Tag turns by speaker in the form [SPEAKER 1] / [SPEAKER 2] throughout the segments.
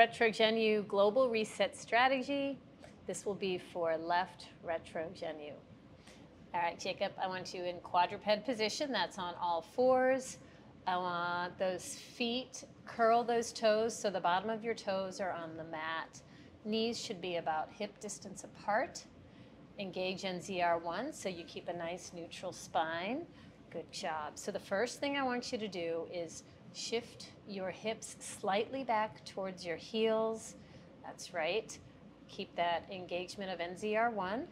[SPEAKER 1] RetroGenu Global Reset Strategy. This will be for left RetroGenu. All right, Jacob, I want you in quadruped position. That's on all fours. I want those feet, curl those toes so the bottom of your toes are on the mat. Knees should be about hip distance apart. Engage NZR1 so you keep a nice neutral spine. Good job. So the first thing I want you to do is shift your hips slightly back towards your heels. That's right. Keep that engagement of NZR1.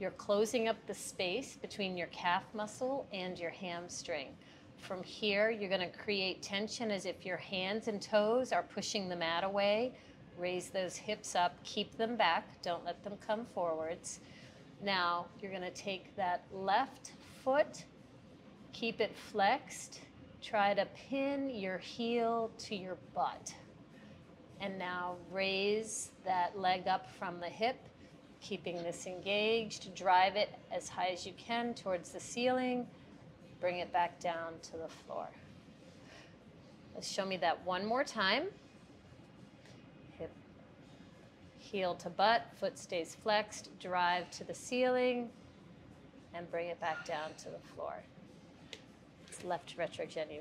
[SPEAKER 1] You're closing up the space between your calf muscle and your hamstring. From here, you're going to create tension as if your hands and toes are pushing the mat away. Raise those hips up, keep them back, don't let them come forwards. Now, you're going to take that left foot, keep it flexed, try to pin your heel to your butt. And now raise that leg up from the hip, keeping this engaged. Drive it as high as you can towards the ceiling. Bring it back down to the floor. Let's show me that one more time. Hip, heel to butt, foot stays flexed. Drive to the ceiling and bring it back down to the floor. Left retrogenu.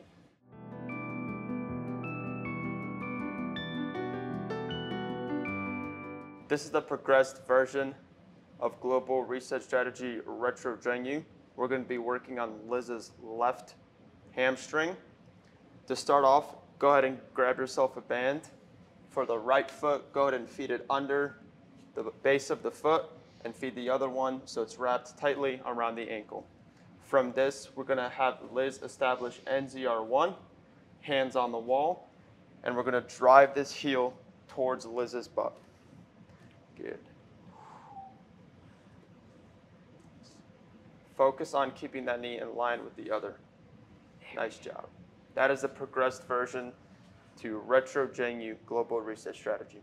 [SPEAKER 2] This is the progressed version of Global Reset Strategy RetroGenu. We're going to be working on Liz's left hamstring. To start off, go ahead and grab yourself a band. For the right foot, go ahead and feed it under the base of the foot and feed the other one so it's wrapped tightly around the ankle. From this, we're to have Liz establish NZR1, hands on the wall, and we're to drive this heel towards Liz's butt. Good. Focus on keeping that knee in line with the other. Nice job. That is the progressed version to RetroGenu Global Reset Strategy.